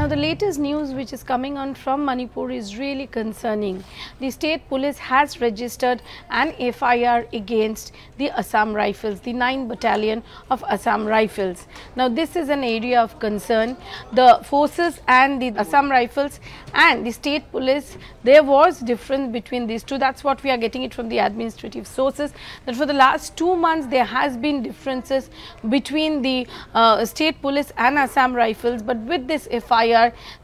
Now, the latest news which is coming on from Manipur is really concerning. The state police has registered an FIR against the Assam Rifles, the 9 battalion of Assam Rifles. Now, this is an area of concern. The forces and the Assam Rifles and the state police, there was difference between these two. That's what we are getting it from the administrative sources. That for the last two months, there has been differences between the uh, state police and Assam Rifles. But with this FIR,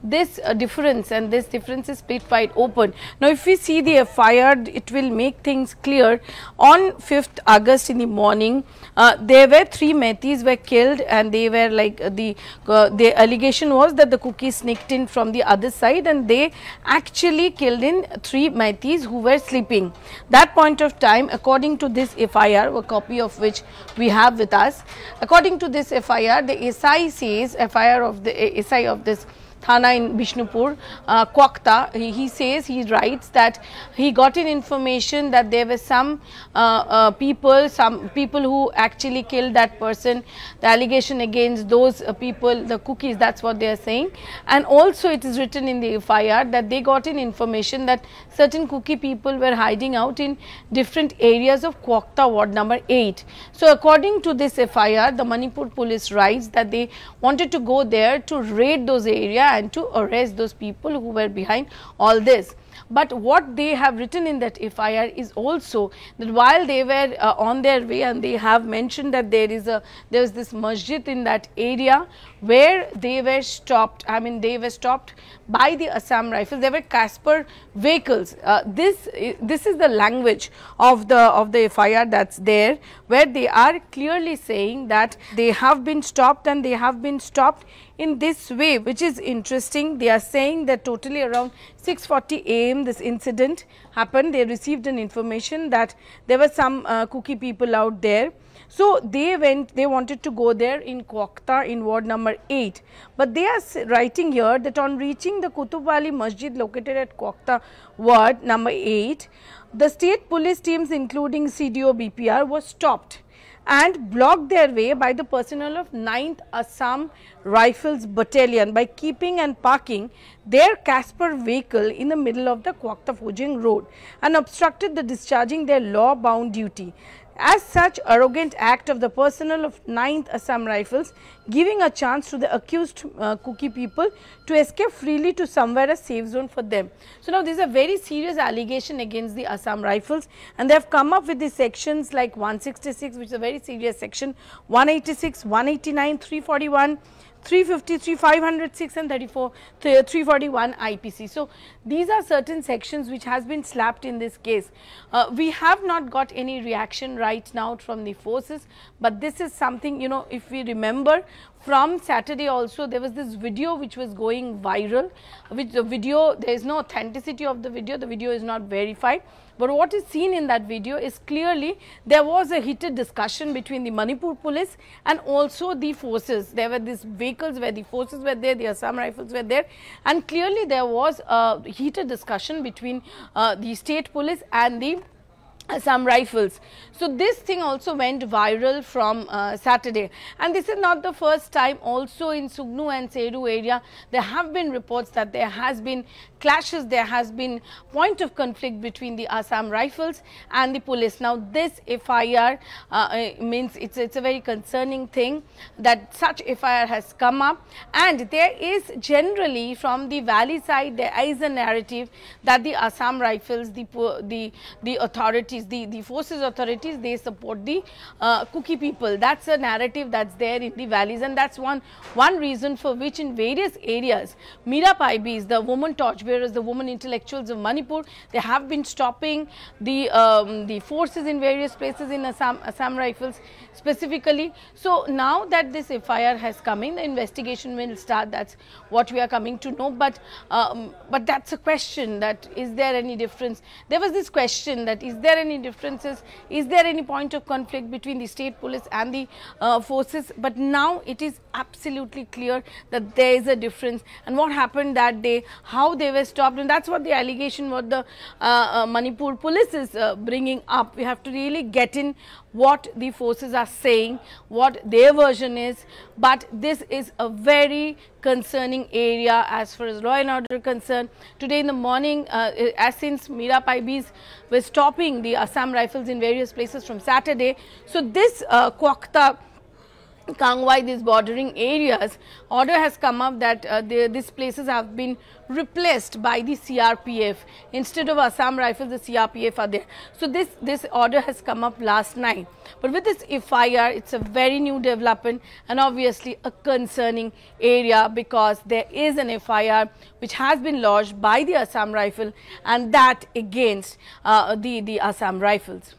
this uh, difference and this difference is split quite open. Now, if we see the FIR, it will make things clear. On 5th August in the morning, uh, there were three Meiteis were killed and they were like uh, the uh, the allegation was that the Kukis sneaked in from the other side and they actually killed in three Meiteis who were sleeping. That point of time according to this FIR, a copy of which we have with us, according to this FIR, the SI says FIR of the SI of this Thana in Bishnupur, uh, Kwakta, he, he, says, he writes that he got in information that there were some uh, uh, people, some people who actually killed that person, the allegation against those uh, people, the Kukis, that's what they are saying. And also it is written in the FIR that they got in information that certain Kuki people were hiding out in different areas of Kwakta ward number 8. So according to this FIR, the Manipur police writes that they wanted to go there to raid those areas and to arrest those people who were behind all this. But what they have written in that FIR is also that while they were uh, on their way and they have mentioned that there is a there is this masjid in that area where they were stopped. I mean they were stopped by the Assam Rifles. They were Casspir vehicles. Uh, this this is the language of the of the FIR that's there where they are clearly saying that they have been stopped and they have been stopped in this way which is interesting. They are saying that totally around 6.40 am this incident happened. They received an information that there were some uh, Kuki people out there. So, they went they wanted to go there in Kwakta in ward number 8, but they are writing here that on reaching the Kutubwali Masjid located at Kwakta ward number 8, the state police teams including CDO BPR was stopped and blocked their way by the personnel of 9th Assam Rifles Battalion by keeping and parking their Casspir vehicle in the middle of the Kwakta Fujing road and obstructed the discharging their law bound duty. As such arrogant act of the personnel of 9th Assam Rifles giving a chance to the accused uh, Kuki people to escape freely to somewhere a safe zone for them. So, now this is a very serious allegation against the Assam Rifles and they have come up with the sections like 166 which is a very serious section, 186, 189, 341, 353, 506 and 34, 341 IPC. So, these are certain sections which has been slapped in this case. Uh, we have not got any reaction right now from the forces, but this is something you know if we remember from Saturday also there was this video which was going viral, which the video there is no authenticity of the video, the video is not verified but what is seen in that video is clearly there was a heated discussion between the Manipur police and also the forces. There were these vehicles where the forces were there, the Assam rifles were there. And clearly there was a heated discussion between uh, the state police and the Assam rifles. So, this thing also went viral from uh, Saturday and this is not the first time also in Sugnu and Seru area there have been reports that there has been clashes, there has been point of conflict between the Assam rifles and the police. Now, this FIR uh, uh, means it's, it's a very concerning thing that such FIR has come up and there is generally from the valley side there is a narrative that the Assam rifles, the, the, the authorities, the, the forces authorities they support the uh, Kuki people. That's a narrative that's there in the valleys and that's one, one reason for which in various areas Meira Paibis, the woman torchbearers, the women intellectuals of Manipur, they have been stopping the, um, the forces in various places in Assam, Assam rifles specifically. So, now that this FIR has come in, the investigation will start, that's what we are coming to know, but, um, but that's a question that is there any difference? There was this question that is there any differences, is there any point of conflict between the state police and the uh, forces, but now it is absolutely clear that there is a difference. And what happened that day, how they were stopped and that is what the allegation what the uh, uh, Manipur police is uh, bringing up. We have to really get in what the forces are saying, what their version is, but this is a very concerning area as far as law and order concerned. Today in the morning, uh, as since Meira Paibis were stopping the Assam rifles in various places from Saturday, so this uh, Kwakta Kangwai, these bordering areas, order has come up that uh, these places have been replaced by the CRPF. Instead of Assam Rifles, the CRPF are there. So, this, this order has come up last night. But with this FIR, it's a very new development and obviously a concerning area because there is an FIR which has been lodged by the Assam Rifle and that against uh, the, the Assam Rifles.